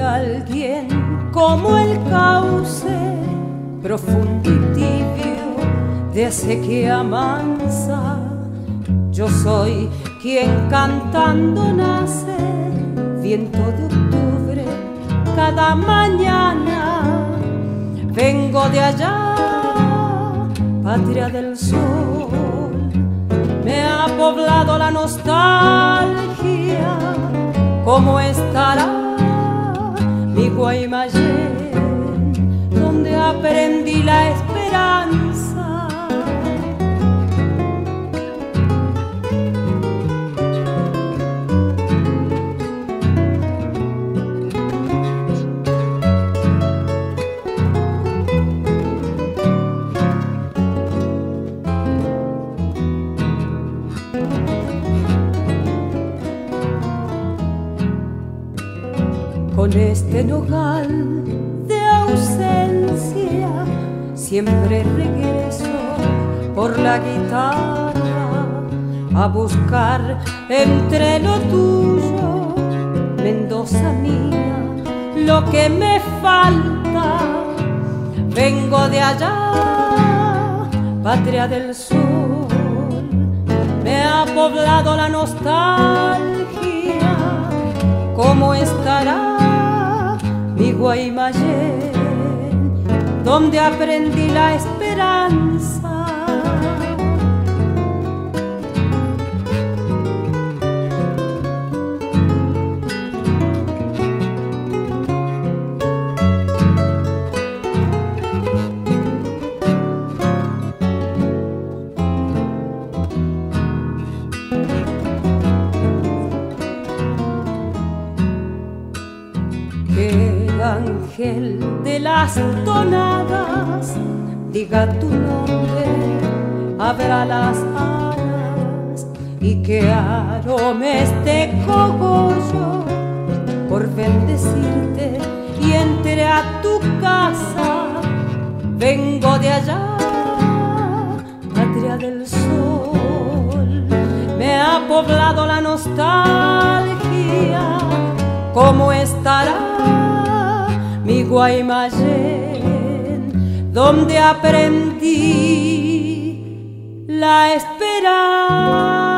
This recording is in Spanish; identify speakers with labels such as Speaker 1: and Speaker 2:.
Speaker 1: alguien como el cauce profundo y tibio de ese que amansa. Yo soy quien cantando nace, viento de octubre, cada mañana. Vengo de allá, patria del sol, me ha poblado la nostalgia. ¿Cómo estará? Guaymallén, donde aprendí la esperanza. Con este nogal de ausencia siempre regreso por la guitarra a buscar entre lo tuyo, Mendoza mía, lo que me falta. Vengo de allá, patria del sol, me ha poblado la nostalgia. Guaymallén, donde aprendí la esperanza? Ángel de las tonadas diga tu nombre, abra las alas y que aromes de cogollo por bendecirte y entre a tu casa. Vengo de allá, patria del sol, me ha poblado la nostalgia. ¿Cómo estará mi Guaymallén, donde aprendí la esperanza?